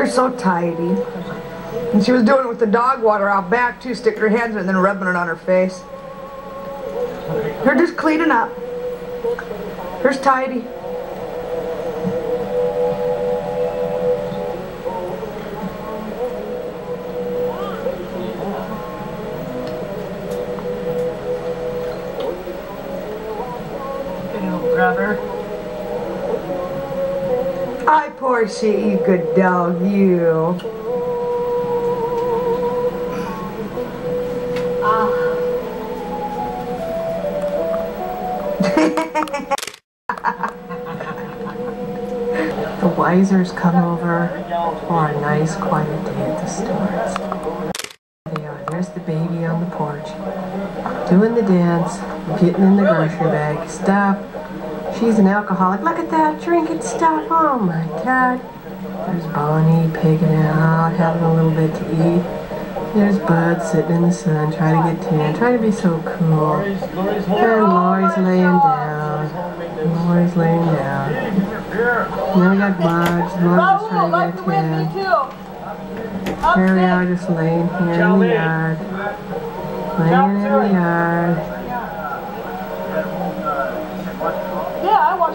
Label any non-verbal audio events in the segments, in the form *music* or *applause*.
They're so tidy. And she was doing it with the dog water out back too, sticking her hands in and then rubbing it on her face. They're just cleaning up. Here's tidy. brother. Hi, Portia, you good dog, you. Ah. *laughs* the Wisers come over for a nice quiet day at the stores. They are. There's the baby on the porch, doing the dance, getting in the grocery bag. Stop. She's an alcoholic. Look at that, drinking stuff. Oh my God. There's Bonnie pigging out, having a little bit to eat. There's Bud sitting in the sun, trying to get tan, trying to be so cool. And Lori's laying down. Lori's laying down. And then we got. Bugs is trying to get tan. Here we are just laying here in the yard. Laying in the yard.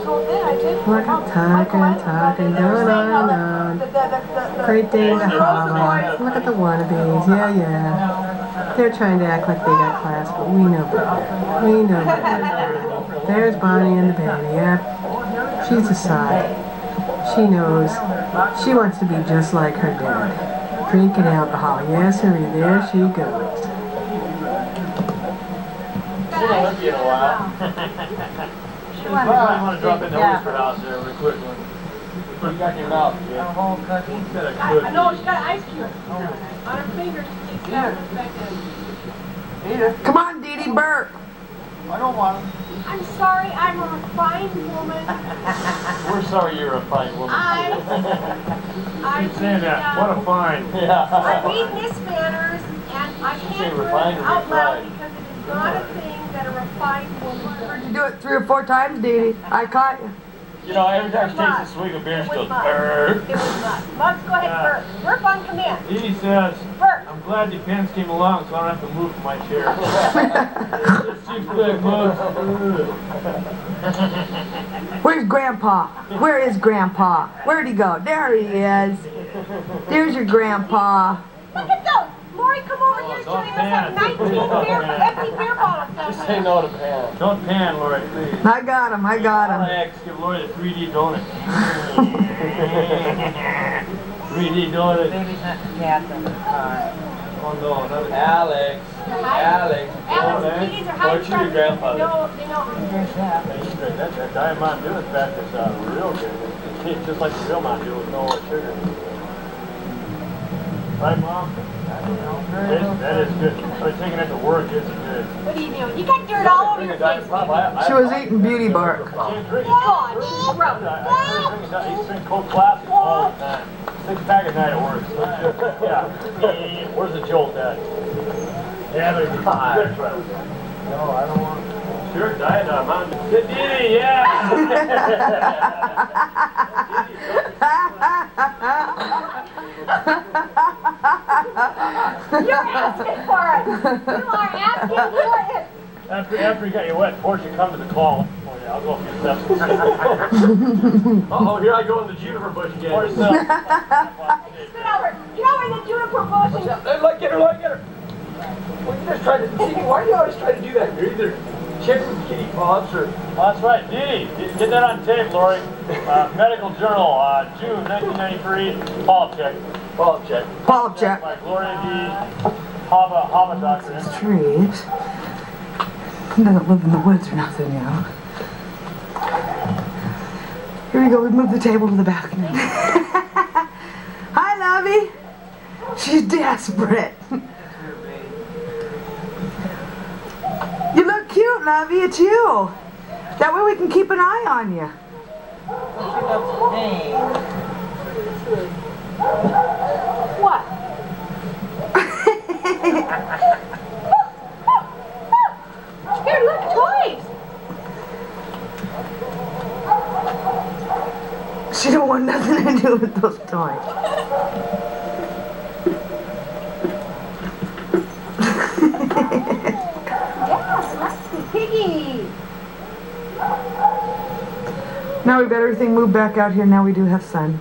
Look at talking, talking, going on and on. Great day to holler. Look at the wannabes. Yeah, yeah. They're trying to act like they got class, but we know better. We know better. There's Bonnie and the baby. Yep. She's a side. She knows. She wants to be just like her dad. Drinking alcohol. Yes, sir. There she goes. *laughs* in a while. She wanted I want to drop in the yeah. Whisper House there real quick. What you got in your mouth, Jay? A whole cookie. Got a cookie. No, she got ice cube. Oh. On her fingers, she's got Eat it. Come on, Dee Dee Burke. I don't want them. I'm sorry, I'm a fine woman. *laughs* We're sorry you're a fine woman. I, *laughs* I Keep saying that. What a um, fine. *laughs* Yeah. I read Miss Manners, and I can't do it out loud because it is not a thing you do it three or four times, Dee Dee. I caught you. You know, every time she takes a swig of beer, she goes, Burp. It was mud. Mugs, go ahead, yeah. Burp. Burp on command. He says, Burp. I'm glad the pens came along so I don't have to move from my chair. it's too big, Mugs. Where's Grandpa? Where is Grandpa? Where'd he go? There he is. There's your Grandpa. Look at those. Lori, come over oh, here. Showing us a 19 beer, empty beer bottles Just say no to pan. Don't pan, Lori, please. I got him. I got him. Alex, give Lori the 3D donut. *laughs* 3D donut. Baby's not the cat in the car. Oh no, another Alex. Alex. Alex, these are high your grandfather. They know, they know. That, that Diet Mountain Dew is back is uh, real good. It tastes just like the real Mountain Dew with no sugar. Right, Mom? That, that is good. I was taking it to work. It's good. What are you doing? You got dirt all over your face. She was eating beauty bark. God, gross. I drink Coke Classic all the time. Six pack a night at work. *laughs* yeah. *laughs* Where's the jolt at? Yeah, there's a five. No, I don't want. Sure, diet uh, Mountain Dew. Diddy, yeah. *laughs* You're asking for it. You are asking for it. After, after you got your wet Portia, come to the call. Oh yeah, I'll go a few steps. uh oh, here I go in the juniper bush again. Or *laughs* Sit over. Get over in the juniper bush. Let, let get her, let get her. Well, you just trying to, see, why do you always try to do that? You're either chicken kitty paws or... Oh, that's right, Dee Dee. Get that on tape, Lori. Uh, *laughs* Medical Journal, uh, June 1993, Paul check. Polyp check. Polyp check. By Gloria D. Hava, Hava doctor. These trees. He doesn't live in the woods or nothing, you know. Here we go. We move the table to the balcony. *laughs* Hi, Lovey. She's desperate. *laughs* You look cute, Lovey. It's you. That way we can keep an eye on you. What? Here, look, toys. She don't want nothing to do with those toys. Now we've got everything moved back out here. Now we do have sun.